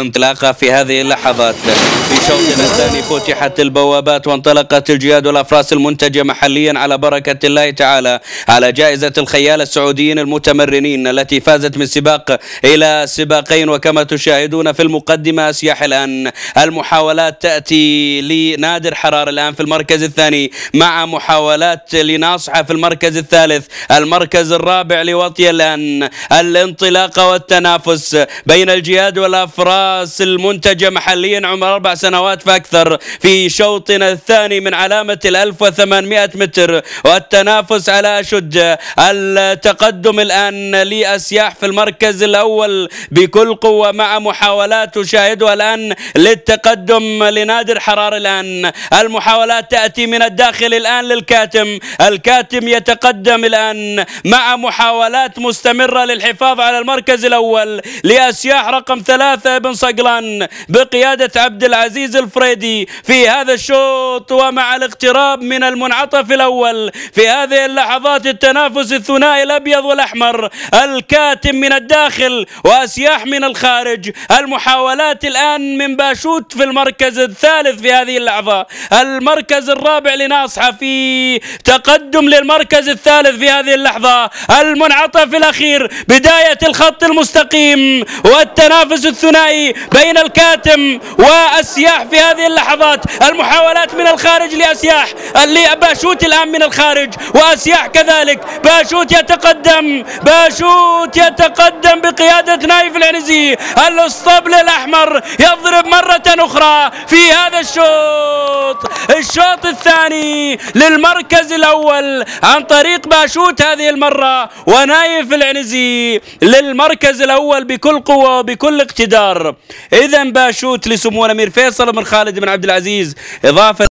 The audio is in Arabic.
انطلاقة في هذه اللحظات. في شوطنا الثاني فتحت البوابات وانطلقت الجياد والأفراس المنتجة محليا على بركة الله تعالى على جائزة الخيال السعوديين المتمرنين التي فازت من سباق إلى سباقين وكما تشاهدون في المقدمة أسياح الآن. المحاولات تأتي لنادر حرار الآن في المركز الثاني مع محاولات لناصحة في المركز الثالث المركز الرابع لوطي الآن. الانطلاقة والتنافس بين الجياد والأفراس المنتجة محليا عمر أربع سنوات فأكثر في شوطنا الثاني من علامة ال 1800 متر والتنافس على أشد التقدم الآن لأسياح في المركز الأول بكل قوة مع محاولات تشاهدها الآن للتقدم لنادر حرار الآن. المحاولات تأتي من الداخل الآن للكاتم. الكاتم يتقدم الآن مع محاولات مستمرة للحفاظ على المركز الأول لأسياح رقم ثلاثة بن صقلان بقيادة عبد العزيز الفريدي في هذا الشوط ومع الاقتراب من المنعطف الأول في هذه اللحظات التنافس الثنائي الأبيض والأحمر الكاتم من الداخل وأسياح من الخارج المحاولات الآن من باشوت في المركز الثالث في هذه اللحظة المركز الرابع لناصحة في تقدم للمركز الثالث في هذه اللحظة المنعطف الأخير بداية الخط المستقيم والتنافس الثنائي بين الكاتم وأسياح في هذه اللحظات. المحاولات من الخارج لأسياح باشوت الآن من الخارج وأسياح كذلك. باشوت يتقدم باشوت يتقدم بقيادة نايف العنزي. الأسطبل الأحمر يضرب مرة أخرى في هذا الشوط. الشوط الثاني للمركز الأول عن طريق باشوت هذه المرة ونايف العنزي للمركز الأول بكل قوة وبكل اقتدار. إذا باشوت لسمو الأمير فيصل بن خالد بن عبد العزيز. إضافة